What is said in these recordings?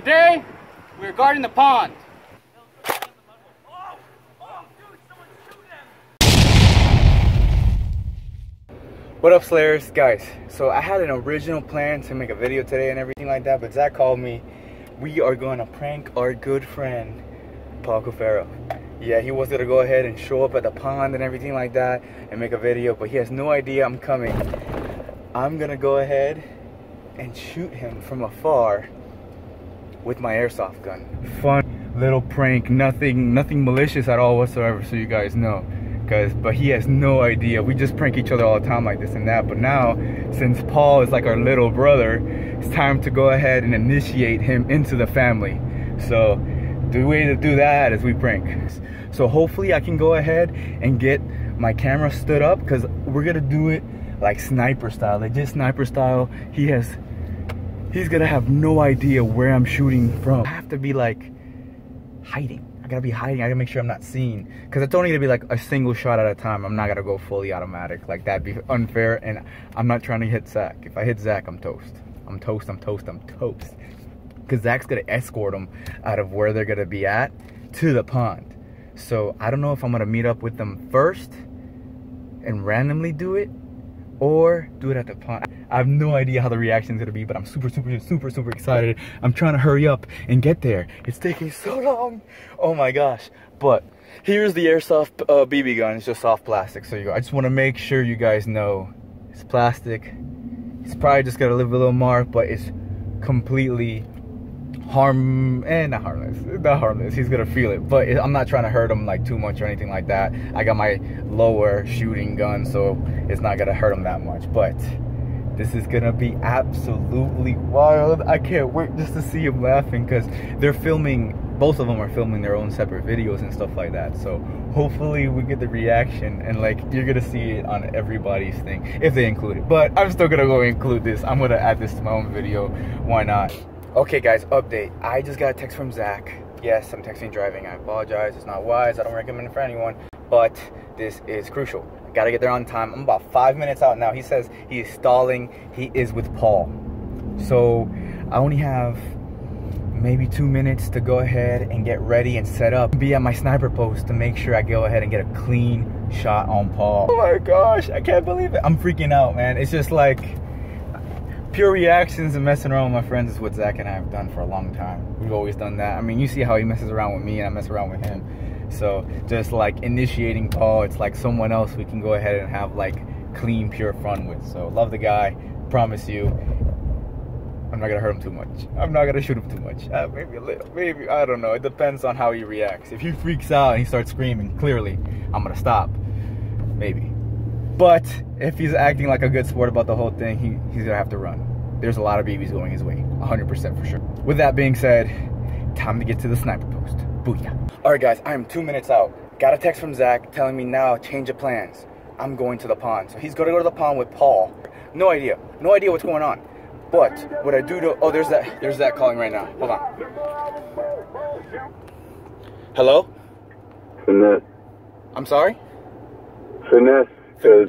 Today, we're guarding the pond. What up Slayers? Guys, so I had an original plan to make a video today and everything like that, but Zach called me. We are going to prank our good friend, Paul Cuffaro. Yeah, he was gonna go ahead and show up at the pond and everything like that and make a video, but he has no idea I'm coming. I'm gonna go ahead and shoot him from afar with my airsoft gun. Fun little prank, nothing nothing malicious at all whatsoever, so you guys know. Because but he has no idea. We just prank each other all the time like this and that. But now since paul is like our little brother it's time to go ahead and initiate him into the family. So the way to do that is we prank. So hopefully i can go ahead and get my camera stood up because we're gonna do it like sniper style. Like just sniper style. He has he's gonna have no idea where i'm shooting from i have to be like hiding I gotta be hiding. I gotta make sure I'm not seen. Cause it's only gonna be like a single shot at a time. I'm not gonna go fully automatic. Like that'd be unfair. And I'm not trying to hit Zach. If I hit Zach, I'm toast. I'm toast, I'm toast, I'm toast. Cause Zach's gonna escort them out of where they're gonna be at to the pond. So I don't know if I'm gonna meet up with them first and randomly do it or do it at the pond. I have no idea how the reaction is gonna be, but I'm super, super, super, super excited. I'm trying to hurry up and get there. It's taking so long. Oh my gosh. But here's the airsoft uh, BB gun. It's just soft plastic. So you. I just want to make sure you guys know it's plastic. It's probably just gonna leave a little mark, but it's completely harm and eh, not harmless not harmless he's gonna feel it but i'm not trying to hurt him like too much or anything like that i got my lower shooting gun so it's not gonna hurt him that much but this is gonna be absolutely wild i can't wait just to see him laughing because they're filming both of them are filming their own separate videos and stuff like that so hopefully we get the reaction and like you're gonna see it on everybody's thing if they include it but i'm still gonna go include this i'm gonna add this to my own video why not Okay guys, update. I just got a text from Zach. Yes, I'm texting driving. I apologize. It's not wise. I don't recommend it for anyone. But this is crucial. I gotta get there on time. I'm about five minutes out now. He says he is stalling. He is with Paul. So I only have maybe two minutes to go ahead and get ready and set up. Be at my sniper post to make sure I go ahead and get a clean shot on Paul. Oh my gosh, I can't believe it. I'm freaking out, man. It's just like pure reactions and messing around with my friends is what Zach and I have done for a long time. We've always done that. I mean, you see how he messes around with me and I mess around with him. So just like initiating Paul, it's like someone else we can go ahead and have like clean, pure fun with. So love the guy. Promise you, I'm not gonna hurt him too much. I'm not gonna shoot him too much. Uh, maybe a little, maybe I don't know. It depends on how he reacts. If he freaks out and he starts screaming, clearly I'm gonna stop. Maybe. But if he's acting like a good sport about the whole thing, he, he's gonna have to run. There's a lot of BBs going his way, 100% for sure. With that being said, time to get to the sniper post. Booyah. All right, guys, I am two minutes out. Got a text from Zach telling me now change of plans. I'm going to the pond. So he's gonna go to the pond with Paul. No idea, no idea what's going on. But what I do know, oh, there's that, there's that calling right now. Hold on. Hello? Finesse. I'm sorry? Finesse because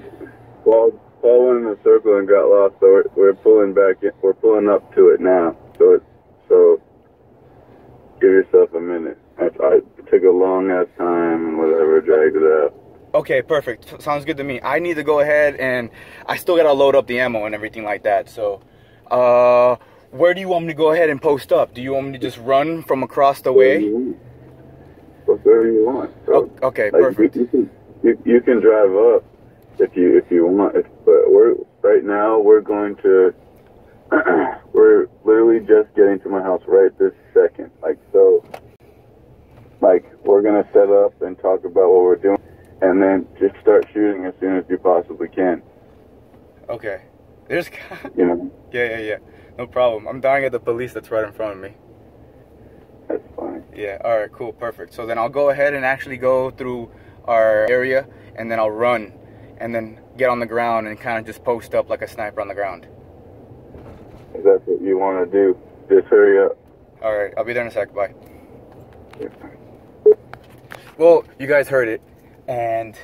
Paul, Paul went in a circle and got lost, so we're, we're pulling back. In, we're pulling up to it now. So it's so give yourself a minute. I, I took a long ass time and whatever, dragged it out. Okay, perfect. Sounds good to me. I need to go ahead and I still gotta load up the ammo and everything like that. So, uh, where do you want me to go ahead and post up? Do you want me to just run from across the way? Whatever you want. So, okay, like, perfect. You, you, can, you, you can drive up if you if you want. If, but we're right now we're going to we're literally just getting to my house right this second. Like so, like we're gonna set up and talk about what we're doing, and then just start shooting as soon as you possibly can. Okay. There's. you know. Yeah, yeah, yeah. No problem. I'm dying at the police that's right in front of me. That's fine. Yeah. All right. Cool. Perfect. So then I'll go ahead and actually go through our area, and then I'll run and then get on the ground and kind of just post up like a sniper on the ground. If that's what you want to do, just hurry up. All right, I'll be there in a sec. Bye. Well, you guys heard it, and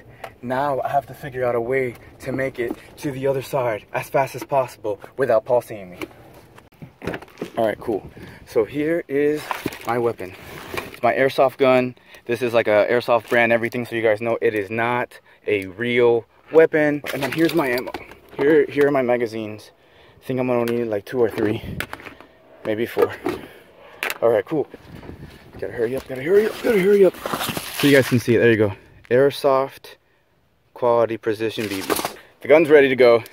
now I have to figure out a way to make it to the other side as fast as possible without Paul seeing me. All right, cool. So here is my weapon. It's my airsoft gun. This is like a airsoft brand, everything, so you guys know it is not a real weapon. And then here's my ammo. Here, here are my magazines. I think I'm gonna need like two or three, maybe four. All right, cool. Gotta hurry up, gotta hurry up, gotta hurry up. So you guys can see it, there you go. Airsoft quality precision BB. The gun's ready to go.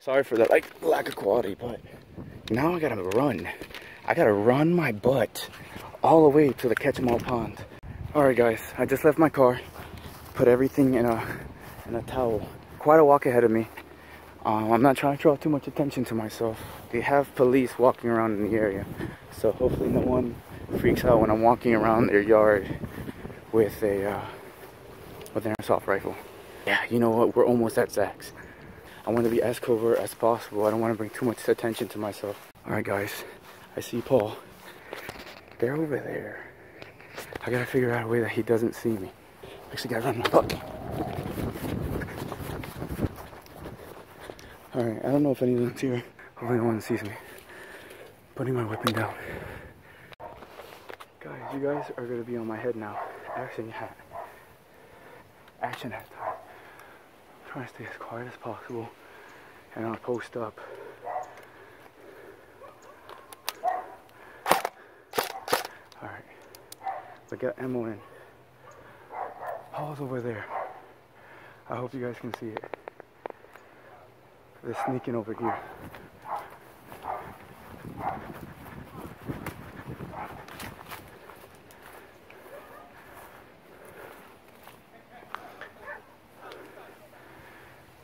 Sorry for that like lack of quality, but now I gotta run. I gotta run my butt all the way to the Catch Em All Pond. All right, guys, I just left my car, put everything in a in a towel. Quite a walk ahead of me. Um, I'm not trying to draw too much attention to myself. They have police walking around in the area, so hopefully no one freaks out when I'm walking around their yard with a uh, with an airsoft rifle. Yeah, you know what? We're almost at Zach's. I want to be as covert as possible. I don't want to bring too much attention to myself. All right, guys. I see Paul. They're over there. I gotta figure out a way that he doesn't see me. Actually, gotta run my butt. All right. I don't know if anyone's here. Hopefully, no one sees me. Putting my weapon down. Guys, you guys are gonna be on my head now. Action hat. Action hat time. I'm trying to stay as quiet as possible and I'll post up. Alright. We got ammo in. Paul's over there. I hope you guys can see it. They're sneaking over here.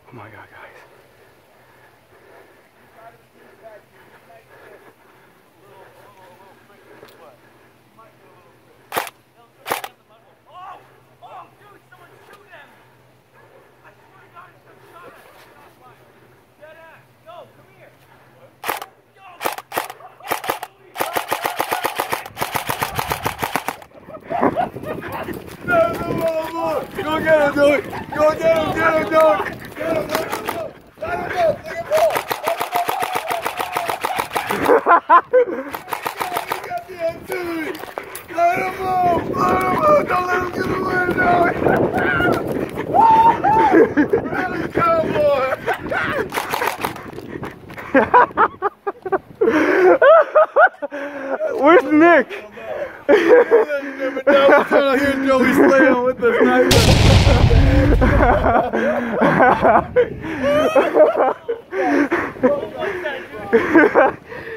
Oh my god, guys. Go get him, dude! Go get him, get him, dude! Get him, let him go! Let him go! Take him it! Let him move! Let him move! Don't let him get away, dude! Let him go, boy! Where's Nick? Never know. I'm trying to hear Joey Slay Em with the sniper.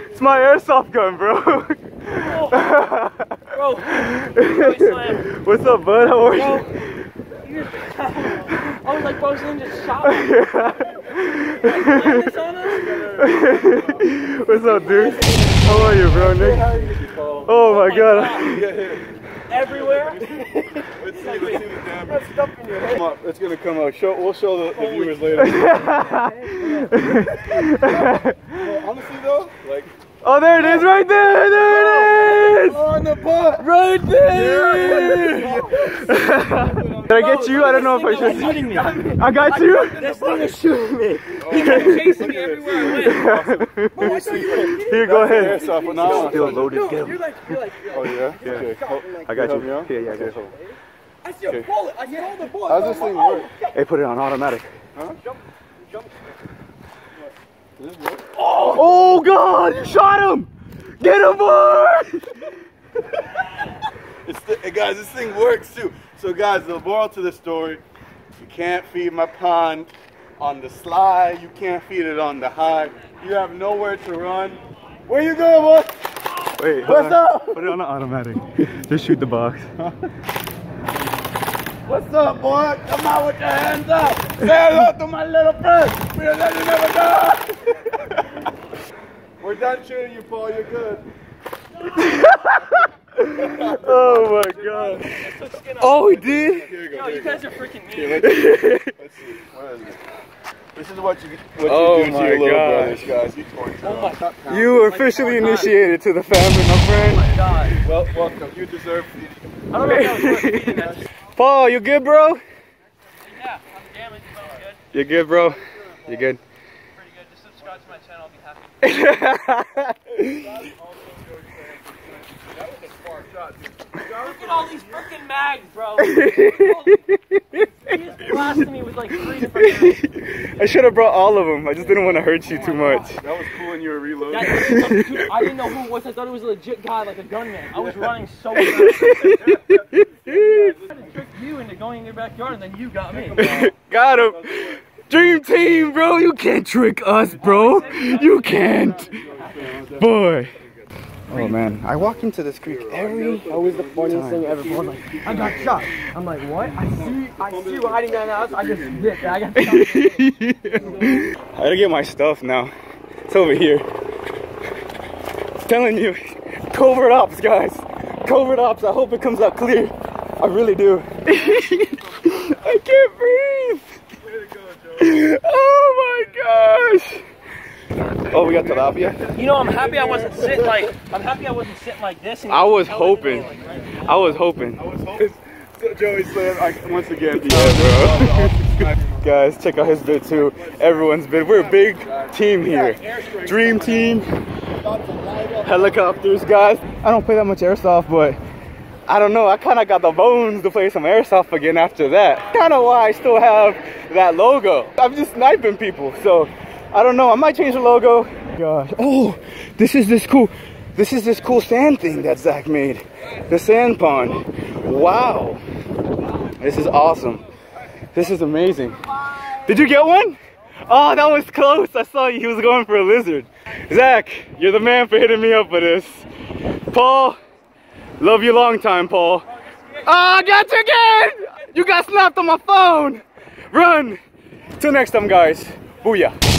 it's my airsoft gun, bro. Bro, Joey What's up, bud? How are Bro, you? you I was like, bro, someone just shot me. Like, this on us? What's up, dude? How are you, bro, Nick? Oh, oh my god. Everywhere. Let's see, let's see the damage. Come on, it's gonna come out. Show, we'll show the, the viewers later. Honestly though, like Oh, there it is, right there. There it oh, is. on the butt. Right there. Did I get you? I don't know if I This should. shooting me. I got you. This thing was shooting me. Oh. He kept chasing me everywhere I went. Oh, Here, go ahead. Airsoft, Still loaded. Get him. You're like, you're like, Oh yeah. Okay. Hold- I got help you. me? Yeah, yeah, I got Okay, you. I see a bullet. I saw the bullet. How's this thing work? Oh, hey, put it on automatic. Does this work? Oh God! You shot him. Get him, boy. It's the, guys, this thing works too. So guys, the moral to the story: you can't feed my pond on the slide. You can't feed it on the high. You have nowhere to run. Where you going, boy? Wait, What's on. up? Put it on the automatic. Just shoot the box. What's up, boy? Come out with your hands up. Say hello to my little friend. We'll let you never die. We're done shooting you, Paul. You're good. Oh my God. Oh, he did. Here you go. Yo, Here you you guys are freaking mean. Here, let's see. Let's see. Where is it? This is what you what Oh you do oh to my your little brothers, guys. You Oh my god. You oh officially initiated to the family, my friend. Oh god. Well, welcome. You deserve feeding. I don't know if that was worth. Paul, you good, bro? Yeah, I'm damaged, but I'm good. You good, bro? You good? Pretty good. Just subscribe to my channel. I'll be happy. at all these freaking mags, bro. He just blasted me with like three different. I should have brought all of them. I just didn't want to hurt you too much. That was cool when you were reloading. That- I didn't know who it was. I thought it was a legit guy, like a gunman. I was running so fast. I tried to trick you into going in your backyard, and then you got me. Got him. Dream team, bro. You can't trick us, bro. You can't. Boy. Oh man, I walk into this creek every. Always the funniest thing ever. Paul's like, I got shot. I'm like, what? I see, I see you hiding down the house. I just did. I got shot. I gotta get my stuff now. It's over here. telling you, covert ops, guys. Covert ops. I hope it comes out clear. I really do. I can't breathe. Oh my gosh. Oh, we got tilapia. You know, I'm happy I wasn't sitting like, I'm happy I wasn't sitting like this. And I was telling me, hoping. like, right I was hoping. Joey said, like, once again, Yeah, bro. Oh, oh, oh, guys, check out his bid too. Everyone's bid. We're a big team here. Dream team. Helicopters, guys. I don't play that much airsoft, but I don't know. I kind of got the bones to play some airsoft again after that. Kind of why I still have that logo. I'm just sniping people, so I don't know. I might change the logo. Oh, this is this cool. This is this cool sand thing that Zach made. The sand pond. Wow. This is awesome. This is amazing. Did you get one? Oh, that was close. I saw he was going for a lizard. Zach, you're the man for hitting me up for this. Paul, love you long time, Paul. Oh, I got you again! You got snapped on my phone. Run. Till next time, guys. Booyah.